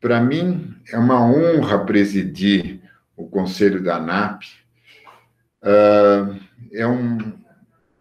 Para mim, é uma honra presidir o Conselho da ANAP. Uh, é, um,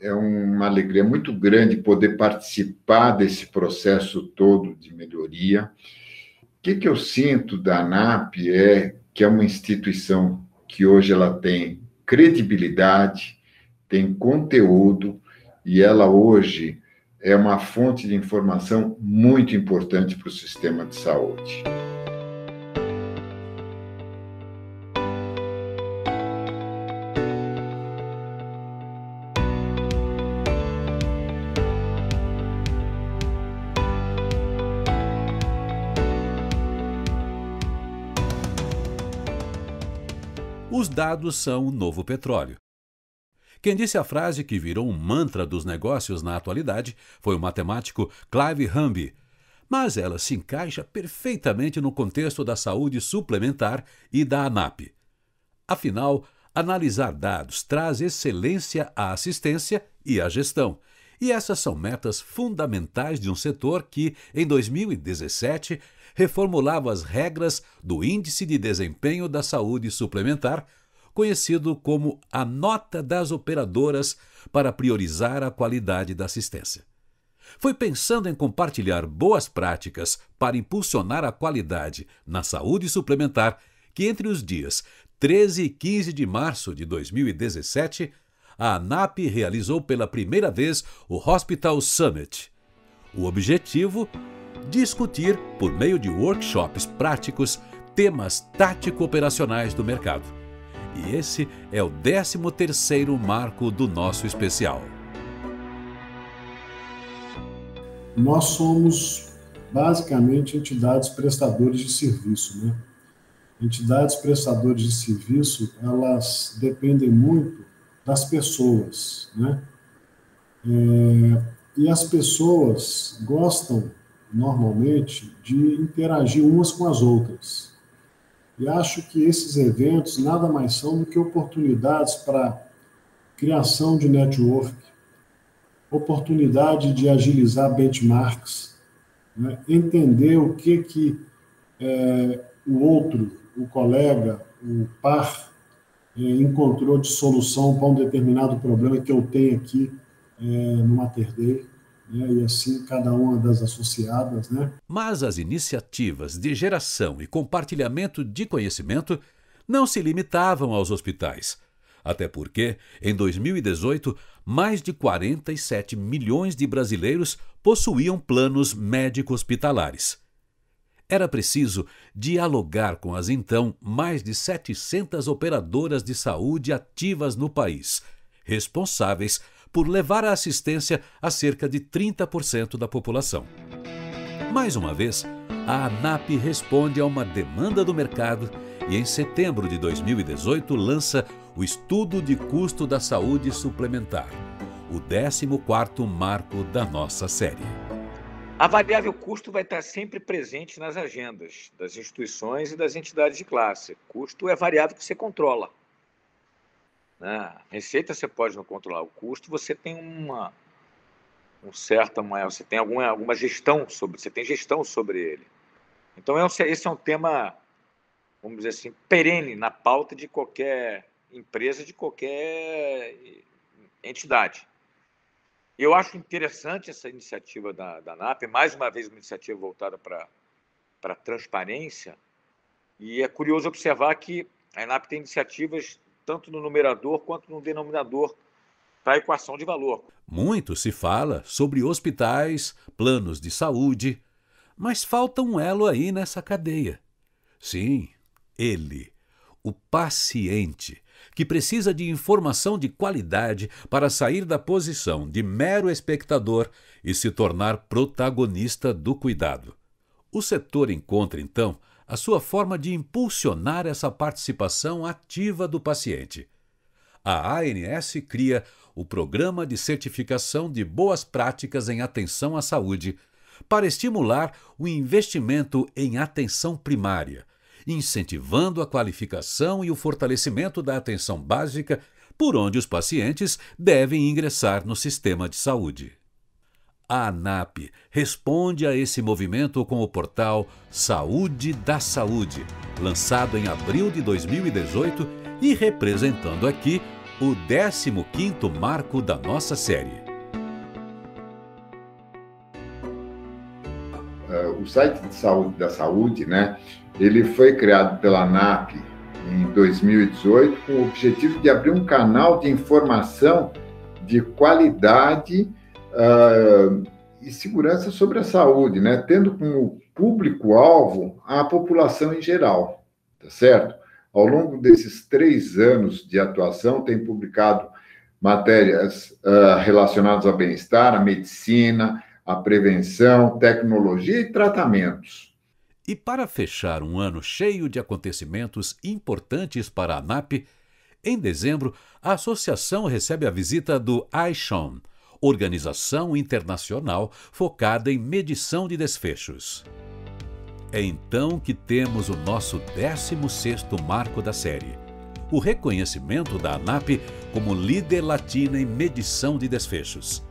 é uma alegria muito grande poder participar desse processo todo de melhoria. O que, que eu sinto da ANAP é que é uma instituição que hoje ela tem credibilidade, tem conteúdo, e ela hoje é uma fonte de informação muito importante para o sistema de saúde. Os dados são o novo petróleo. Quem disse a frase que virou um mantra dos negócios na atualidade foi o matemático Clive Humby, mas ela se encaixa perfeitamente no contexto da saúde suplementar e da ANAP. Afinal, analisar dados traz excelência à assistência e à gestão, e essas são metas fundamentais de um setor que, em 2017, reformulava as regras do Índice de Desempenho da Saúde Suplementar conhecido como a nota das operadoras para priorizar a qualidade da assistência. Foi pensando em compartilhar boas práticas para impulsionar a qualidade na saúde suplementar que, entre os dias 13 e 15 de março de 2017, a ANAP realizou pela primeira vez o Hospital Summit. O objetivo? Discutir, por meio de workshops práticos, temas tático-operacionais do mercado e esse é o 13º marco do nosso especial. Nós somos basicamente entidades prestadoras de serviço, né? Entidades prestadoras de serviço, elas dependem muito das pessoas, né? É, e as pessoas gostam normalmente de interagir umas com as outras. E acho que esses eventos nada mais são do que oportunidades para criação de network, oportunidade de agilizar benchmarks, né? entender o que, que é, o outro, o colega, o par, encontrou de solução para um determinado problema que eu tenho aqui é, no Mater Dei né, e assim cada uma das associadas. Né? Mas as iniciativas de geração e compartilhamento de conhecimento não se limitavam aos hospitais. Até porque, em 2018, mais de 47 milhões de brasileiros possuíam planos médico-hospitalares. Era preciso dialogar com as então mais de 700 operadoras de saúde ativas no país, responsáveis por levar a assistência a cerca de 30% da população. Mais uma vez, a ANAP responde a uma demanda do mercado e, em setembro de 2018, lança o Estudo de Custo da Saúde Suplementar, o 14º marco da nossa série. A variável custo vai estar sempre presente nas agendas das instituições e das entidades de classe. Custo é variável que você controla. Né? Receita você pode não controlar, o custo você tem uma um certa uma, você tem alguma, alguma gestão sobre, você tem gestão sobre ele. Então é esse é um tema, vamos dizer assim, perene na pauta de qualquer empresa, de qualquer entidade. Eu acho interessante essa iniciativa da, da NAP, mais uma vez uma iniciativa voltada para para transparência, e é curioso observar que a NAP tem iniciativas tanto no numerador quanto no denominador da equação de valor. Muito se fala sobre hospitais, planos de saúde, mas falta um elo aí nessa cadeia. Sim, ele, o paciente, que precisa de informação de qualidade para sair da posição de mero espectador e se tornar protagonista do cuidado. O setor encontra, então, a sua forma de impulsionar essa participação ativa do paciente. A ANS cria o Programa de Certificação de Boas Práticas em Atenção à Saúde para estimular o investimento em atenção primária, incentivando a qualificação e o fortalecimento da atenção básica por onde os pacientes devem ingressar no sistema de saúde. A ANAP responde a esse movimento com o portal Saúde da Saúde, lançado em abril de 2018 e representando aqui o 15º marco da nossa série. O site de saúde da saúde, né, ele foi criado pela ANAP em 2018 com o objetivo de abrir um canal de informação de qualidade uh, e segurança sobre a saúde, né? tendo como público-alvo a população em geral, tá certo? Ao longo desses três anos de atuação, tem publicado matérias uh, relacionadas ao bem-estar, à medicina, à prevenção, tecnologia e tratamentos. E para fechar um ano cheio de acontecimentos importantes para a ANAP, em dezembro, a associação recebe a visita do ISHON, organização internacional focada em medição de desfechos. É então que temos o nosso 16º marco da série, o reconhecimento da ANAP como líder latina em medição de desfechos.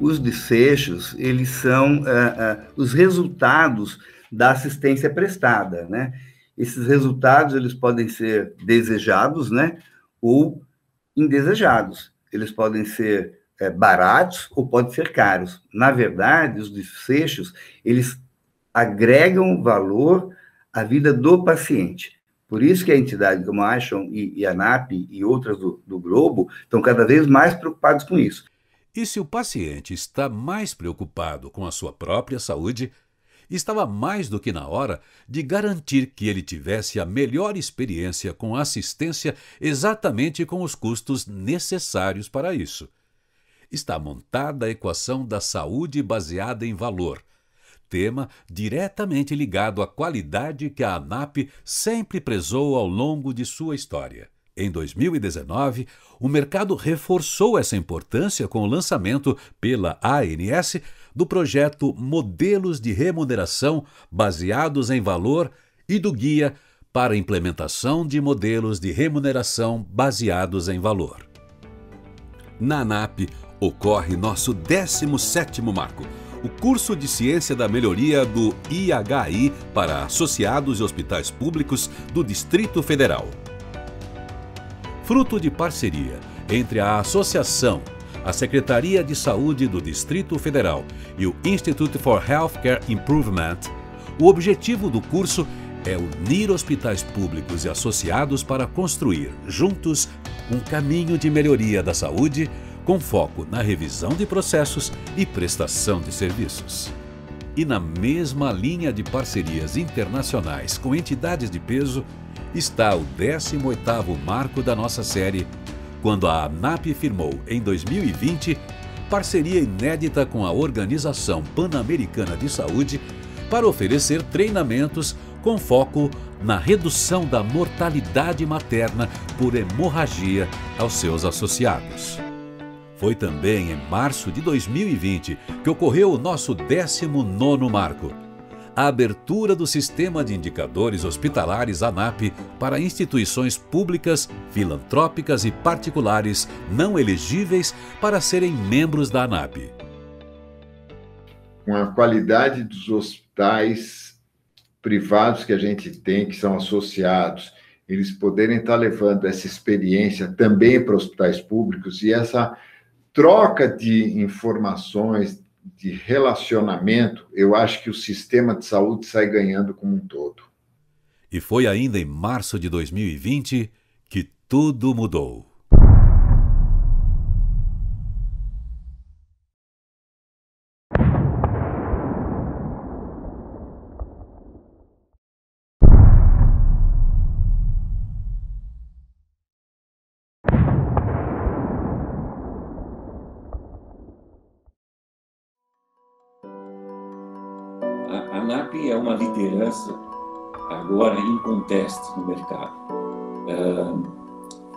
Os desfechos, eles são uh, uh, os resultados da assistência prestada, né? Esses resultados eles podem ser desejados, né, ou indesejados. Eles podem ser é, baratos ou podem ser caros. Na verdade, os desfechos eles agregam valor à vida do paciente. Por isso que a entidade como a Ashon e, e a ANAP e outras do, do Globo estão cada vez mais preocupados com isso. E se o paciente está mais preocupado com a sua própria saúde, estava mais do que na hora de garantir que ele tivesse a melhor experiência com assistência exatamente com os custos necessários para isso. Está montada a equação da saúde baseada em valor, tema diretamente ligado à qualidade que a ANAP sempre prezou ao longo de sua história. Em 2019, o mercado reforçou essa importância com o lançamento pela ANS do projeto Modelos de Remuneração Baseados em Valor e do Guia para Implementação de Modelos de Remuneração Baseados em Valor. Na ANAP ocorre nosso 17º marco, o curso de Ciência da Melhoria do IHI para associados e hospitais públicos do Distrito Federal. Fruto de parceria entre a Associação a Secretaria de Saúde do Distrito Federal e o Institute for Healthcare Improvement, o objetivo do curso é unir hospitais públicos e associados para construir, juntos, um caminho de melhoria da saúde com foco na revisão de processos e prestação de serviços. E na mesma linha de parcerias internacionais com entidades de peso está o 18º marco da nossa série quando a ANAP firmou, em 2020, parceria inédita com a Organização Pan-Americana de Saúde para oferecer treinamentos com foco na redução da mortalidade materna por hemorragia aos seus associados. Foi também em março de 2020 que ocorreu o nosso 19º marco, a abertura do sistema de indicadores hospitalares ANAP para instituições públicas, filantrópicas e particulares não elegíveis para serem membros da ANAP. Com a qualidade dos hospitais privados que a gente tem, que são associados, eles poderem estar levando essa experiência também para hospitais públicos e essa troca de informações, de relacionamento, eu acho que o sistema de saúde sai ganhando como um todo. E foi ainda em março de 2020 que tudo mudou. É uma liderança agora em conteste no mercado.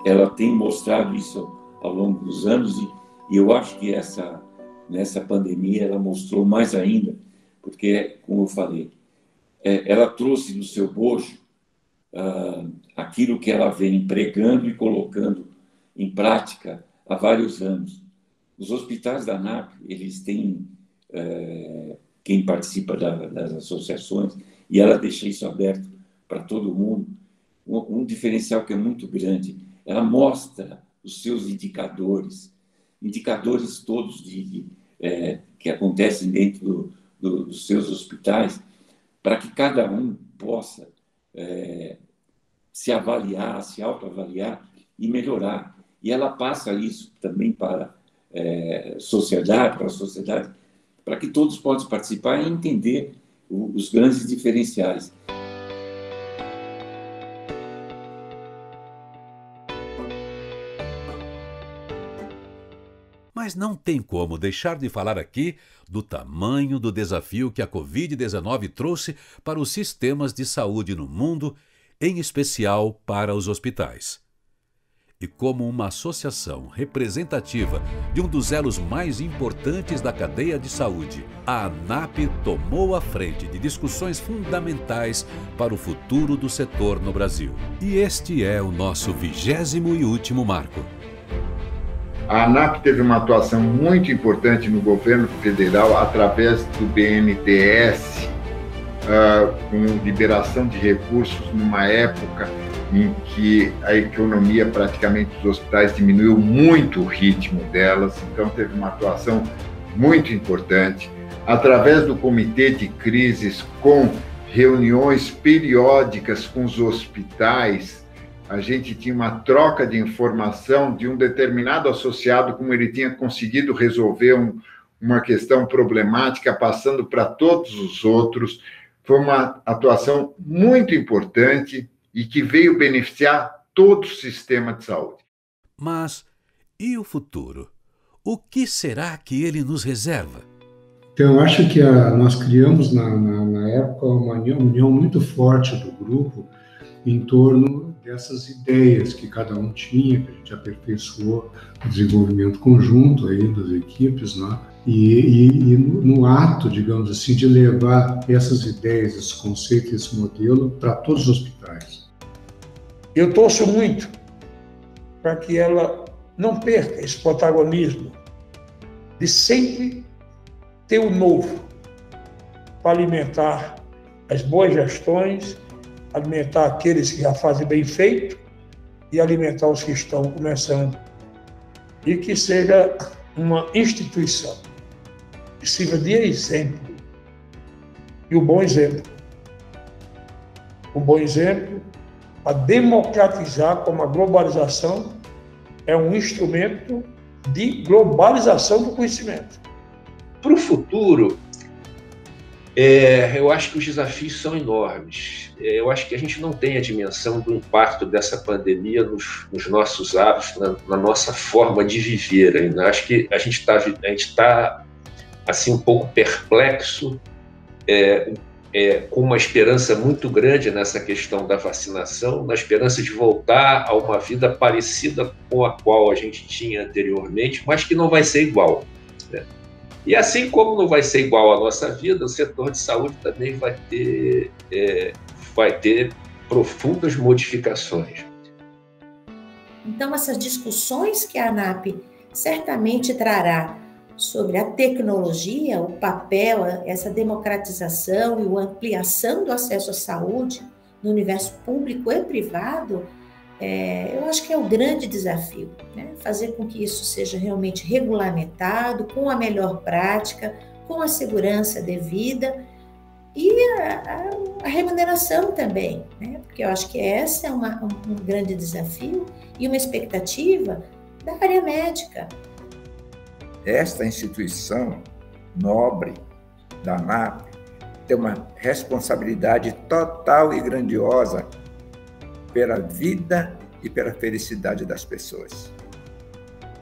Ela tem mostrado isso ao longo dos anos e, eu acho que essa nessa pandemia ela mostrou mais ainda, porque, como eu falei, é, ela trouxe no seu bojo aquilo que ela vem empregando e colocando em prática há vários anos, os hospitais da ANAP, eles têm é, quem participa da, das associações, e ela deixa isso aberto para todo mundo, um, um diferencial que é muito grande. Ela mostra os seus indicadores, indicadores todos de, de é, que acontecem dentro do, do, dos seus hospitais, para que cada um possa é, se avaliar, se autoavaliar e melhorar. E ela passa isso também para é, sociedade, para a sociedade, para que todos possam participar e entender os grandes diferenciais. Mas não tem como deixar de falar aqui do tamanho do desafio que a Covid-19 trouxe para os sistemas de saúde no mundo, em especial para os hospitais e como uma associação representativa de um dos elos mais importantes da cadeia de saúde, a ANAP tomou a frente de discussões fundamentais para o futuro do setor no Brasil. E este é o nosso vigésimo e último marco. A ANAP teve uma atuação muito importante no governo federal através do BNDES, uh, com liberação de recursos numa época em que a economia praticamente dos hospitais diminuiu muito o ritmo delas, então teve uma atuação muito importante. Através do comitê de crises, com reuniões periódicas com os hospitais, a gente tinha uma troca de informação de um determinado associado, como ele tinha conseguido resolver um, uma questão problemática, passando para todos os outros. Foi uma atuação muito importante e que veio beneficiar todo o sistema de saúde. Mas e o futuro? O que será que ele nos reserva? Então, eu acho que a, nós criamos na, na, na, época uma união muito forte do grupo em torno dessas ideias que cada um tinha, que a gente aperfeiçoou o desenvolvimento conjunto aí das equipes, né? E, e, e no, no, ato, digamos assim, de levar essas ideias, esse conceito, esse modelo para todos os hospitais. Eu torço muito para que ela não perca esse protagonismo de sempre ter o novo para alimentar as boas gestões, alimentar aqueles que já fazem bem feito e alimentar os que estão começando. E que seja uma instituição que sirva de exemplo. E o bom exemplo. O bom exemplo a democratizar como a globalização é um instrumento de globalização do conhecimento. Para o futuro, é, eu acho que os desafios são enormes. É, eu acho que a gente não tem a dimensão do impacto dessa pandemia nos, nos nossos hábitos, na, na, nossa forma de viver ainda. Acho que a gente está tá, assim um pouco perplexo é, é, com uma esperança muito grande nessa questão da vacinação, na esperança de voltar a uma vida parecida com a qual a gente tinha anteriormente, mas que não vai ser igual. Né? E assim como não vai ser igual à nossa vida, o setor de saúde também vai ter, é, vai ter profundas modificações. Então, essas discussões que a ANAP certamente trará sobre a tecnologia, o papel, essa democratização e a ampliação do acesso à saúde no universo público e privado, é, eu acho que é o grande desafio, né? fazer com que isso seja realmente regulamentado, com a melhor prática, com a segurança devida e a, a, a remuneração também, né? porque eu acho que essa é uma, um, um grande desafio e uma expectativa da área médica, esta instituição nobre da ANAP tem uma responsabilidade total e grandiosa pela vida e pela felicidade das pessoas.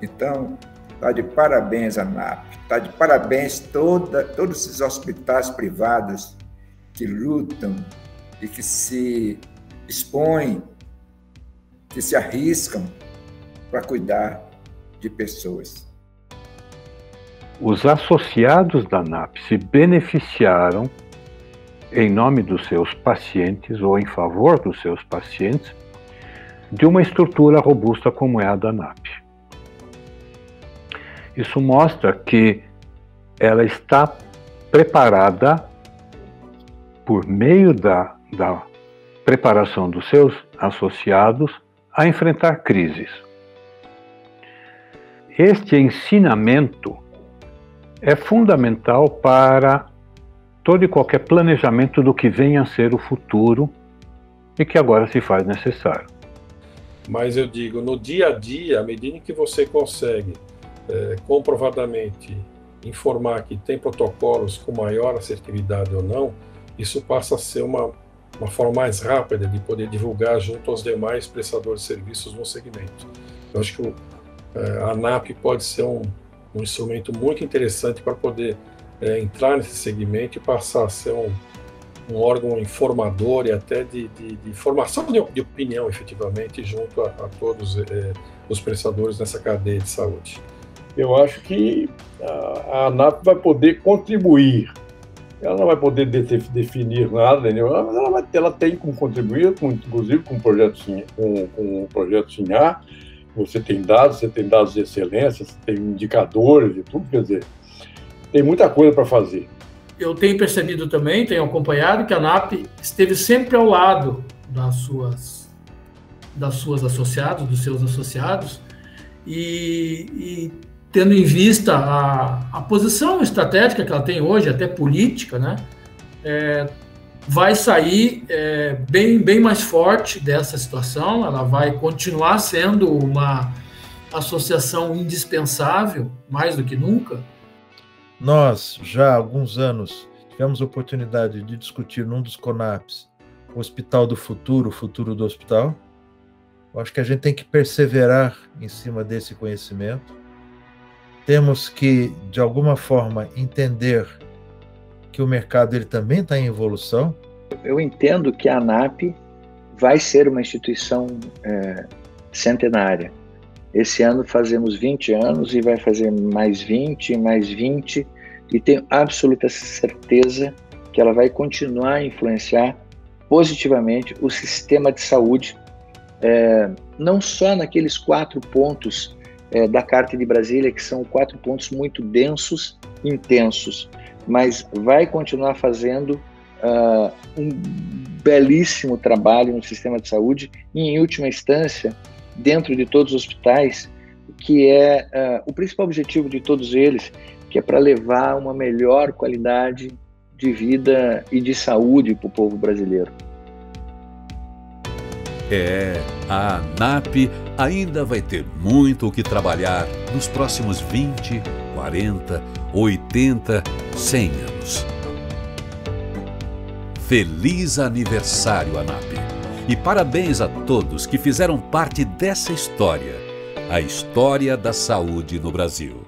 Então, está de parabéns, ANAP, está de parabéns toda, todos esses hospitais privados que lutam e que se expõem, que se arriscam para cuidar de pessoas. Os associados da NAP se beneficiaram, em nome dos seus pacientes ou em favor dos seus pacientes, de uma estrutura robusta como é a da NAP. Isso mostra que ela está preparada por meio da, da preparação dos seus associados a enfrentar crises. Este ensinamento é fundamental para todo e qualquer planejamento do que venha a ser o futuro e que agora se faz necessário. Mas eu digo, no dia a dia, à medida que você consegue é, comprovadamente informar que tem protocolos com maior assertividade ou não, isso passa a ser uma, uma forma mais rápida de poder divulgar junto aos demais prestadores de serviços no segmento. Eu acho que o, é, a ANAP pode ser um, um instrumento muito interessante para poder é, entrar nesse segmento e passar a ser um, um órgão informador e até de, de, de formação de, de, opinião, efetivamente, junto a, a todos é, os prestadores nessa cadeia de saúde. Eu acho que a, a ANAP vai poder contribuir. Ela não vai poder de, definir nada, mas ela, vai, ela tem como contribuir, com, inclusive com o projeto, com, com o projeto Sinhar. Você tem dados, você tem dados de excelência, você tem indicadores e tudo, quer dizer, tem muita coisa para fazer. Eu tenho percebido também, tenho acompanhado que a NAP esteve sempre ao lado das suas das suas associados, dos seus associados, e, e tendo em vista a, a, posição estratégica que ela tem hoje, até política, né, é, vai sair é, bem, bem mais forte dessa situação, ela vai continuar sendo uma associação indispensável, mais do que nunca, nós, já há alguns anos, tivemos oportunidade de discutir num dos CONAPs o Hospital do Futuro, o futuro do hospital. Eu acho que a gente tem que perseverar em cima desse conhecimento. Temos que, de alguma forma, entender que o mercado ele também está em evolução. Eu entendo que a ANAP vai ser uma instituição é, centenária. Esse ano fazemos 20 anos e vai fazer mais 20, mais 20, e tenho absoluta certeza que ela vai continuar a influenciar positivamente o sistema de saúde, é, não só naqueles quatro pontos é, da Carta de Brasília, que são quatro pontos muito densos, intensos, mas vai continuar fazendo uh, um belíssimo trabalho no sistema de saúde e, em última instância, dentro de todos os hospitais, que é uh, o principal objetivo de todos eles, que é para levar uma melhor qualidade de vida e de saúde para o povo brasileiro. É, a ANAP ainda vai ter muito o que trabalhar nos próximos 20, 40, 80, 100 anos. Feliz aniversário, ANAP! E parabéns a todos que fizeram parte dessa história, a história da saúde no Brasil.